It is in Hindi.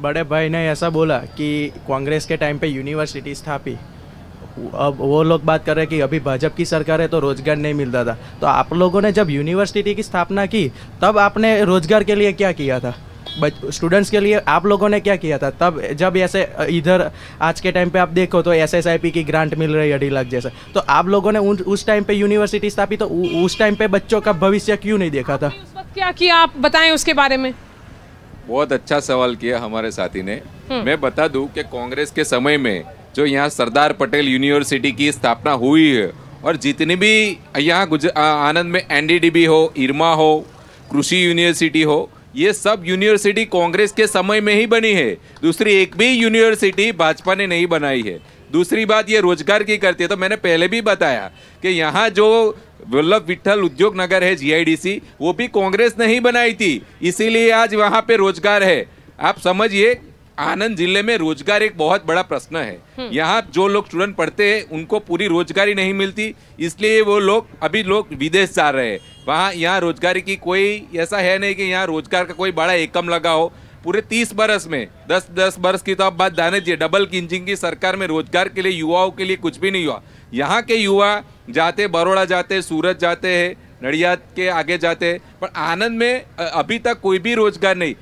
बड़े भाई ने ऐसा बोला कि कांग्रेस के टाइम पे यूनिवर्सिटी स्थापी। अब वो लोग बात कर रहे हैं कि अभी भाजपा की सरकार है तो रोज़गार नहीं मिलता था। तो आप लोगों ने जब यूनिवर्सिटी की स्थापना की, तब आपने रोज़गार के लिए क्या किया था? स्टूडेंट्स के लिए आप लोगों ने क्या किया था? तब जब ऐसे, इधर आज के टाइम पे आप देखो तो एसएसआईपी की ग्रांट मिल रही है अढ़ी लाख जैसे। तो आप लोगों ने उस टाइम पे यूनिवर्सिटी स्थापित तो उस टाइम पे बच्चों का भविष्य क्यों नहीं देखा था? क्या किया आप? बताएँ उसके बारे में। बहुत अच्छा सवाल किया हमारे साथी ने। मैं बता दूँ कि कांग्रेस के समय में जो यहाँ सरदार पटेल यूनिवर्सिटी की स्थापना हुई है और जितनी भी यहाँ आनंद में एनडीडीबी हो इरमा हो कृषि यूनिवर्सिटी हो ये सब यूनिवर्सिटी कांग्रेस के समय में ही बनी है। दूसरी एक भी यूनिवर्सिटी भाजपा ने नहीं बनाई है। दूसरी बात ये रोज़गार की करती है तो मैंने पहले भी बताया कि यहाँ जो वल्लभ विठल उद्योग नगर है जीआईडीसी वो भी कांग्रेस ने ही बनाई थी। इसीलिए आज वहाँ पे रोज़गार है। आप समझिए आनंद ज़िले में रोज़गार एक बहुत बड़ा प्रश्न है। यहाँ जो लोग स्टूडेंट पढ़ते हैं उनको पूरी रोजगारी नहीं मिलती। इसलिए वो लोग अभी लोग विदेश जा रहे हैं। वहाँ यहाँ रोजगारी की कोई ऐसा है नहीं कि यहाँ रोज़गार का कोई बड़ा एकम लगा हो। पूरे तीस बरस में दस दस बरस की तो आप बात जाने डबल इंजिन की सरकार में रोज़गार के लिए युवाओं के लिए कुछ भी नहीं हुआ। यहाँ के युवा जाते, बरोड़ा जाते, सूरत जाते हैं, नडियाद के आगे जाते हैं। पर आनंद में अभी तक कोई भी रोज़गार नहीं।